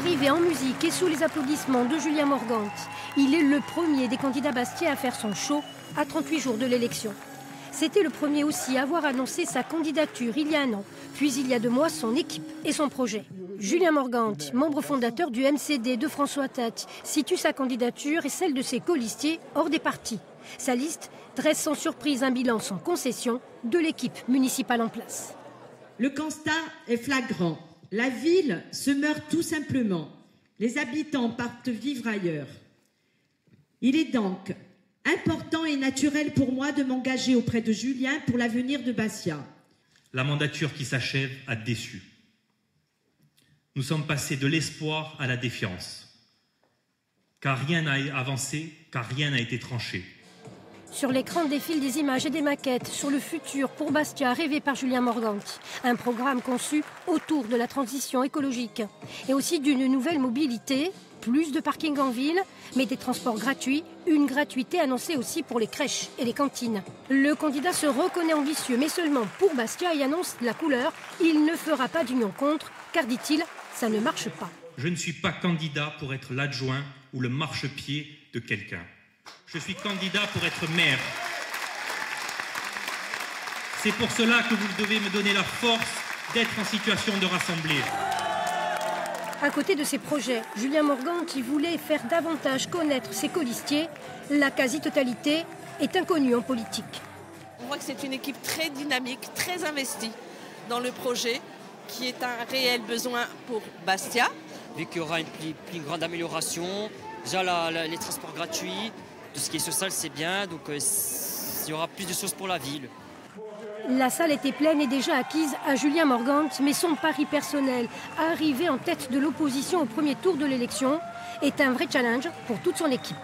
Arrivé en musique et sous les applaudissements de Julien Morgante, il est le premier des candidats Bastier à faire son show à 38 jours de l'élection. C'était le premier aussi à avoir annoncé sa candidature il y a un an, puis il y a deux mois son équipe et son projet. Julien Morgante, membre fondateur du MCD de François Tate, situe sa candidature et celle de ses colistiers hors des partis. Sa liste dresse sans surprise un bilan sans concession de l'équipe municipale en place. Le constat est flagrant. La ville se meurt tout simplement. Les habitants partent vivre ailleurs. Il est donc important et naturel pour moi de m'engager auprès de Julien pour l'avenir de Bastia. La mandature qui s'achève a déçu. Nous sommes passés de l'espoir à la défiance. Car rien n'a avancé, car rien n'a été tranché. Sur l'écran défilent des images et des maquettes sur le futur pour Bastia rêvé par Julien Morganti. Un programme conçu autour de la transition écologique et aussi d'une nouvelle mobilité, plus de parking en ville, mais des transports gratuits, une gratuité annoncée aussi pour les crèches et les cantines. Le candidat se reconnaît ambitieux, mais seulement pour Bastia et annonce la couleur. Il ne fera pas d'union contre, car dit-il, ça ne marche pas. Je ne suis pas candidat pour être l'adjoint ou le marchepied de quelqu'un. Je suis candidat pour être maire. C'est pour cela que vous devez me donner la force d'être en situation de rassembler. À côté de ses projets, Julien Morgan, qui voulait faire davantage connaître ses colistiers, la quasi-totalité est inconnue en politique. On voit que c'est une équipe très dynamique, très investie dans le projet, qui est un réel besoin pour Bastia. Vu qu'il y aura une, plus, grande amélioration, déjà les transports gratuits, tout ce qui est social, c'est bien. Donc euh, il y aura plus de choses pour la ville. La salle était pleine et déjà acquise à Julien Morgant, mais son pari personnel, arrivé en tête de l'opposition au premier tour de l'élection, est un vrai challenge pour toute son équipe.